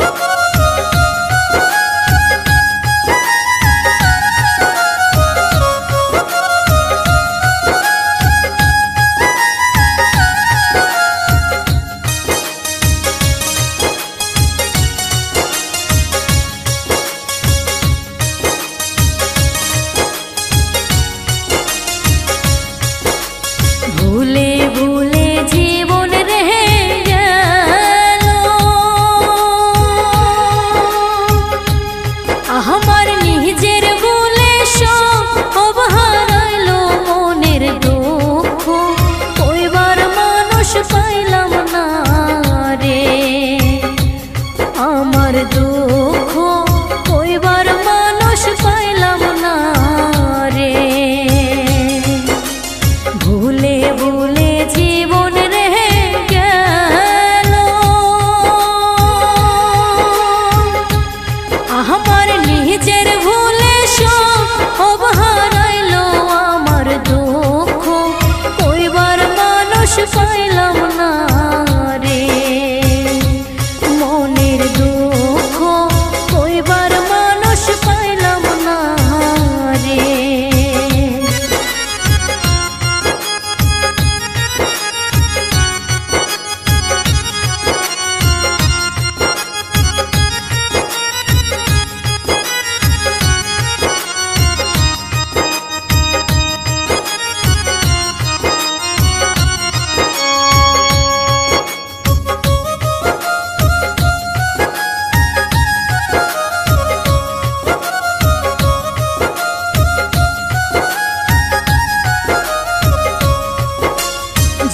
Música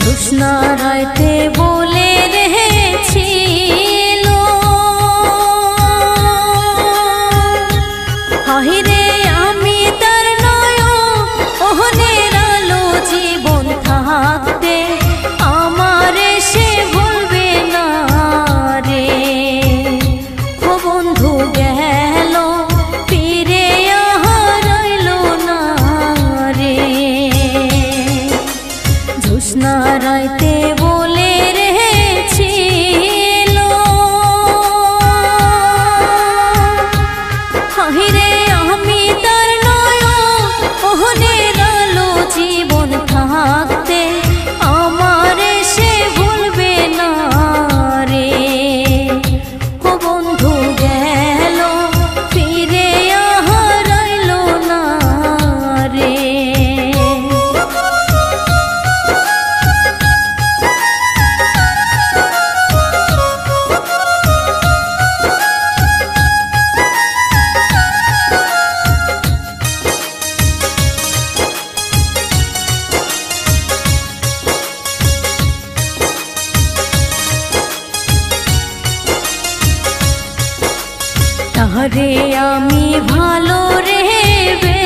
কৃষ্ণারায়তে বলে রেছিল হহিরে নারায়তে বলে রেছিল হাহিরে তাহরে আমি ভালো রেবে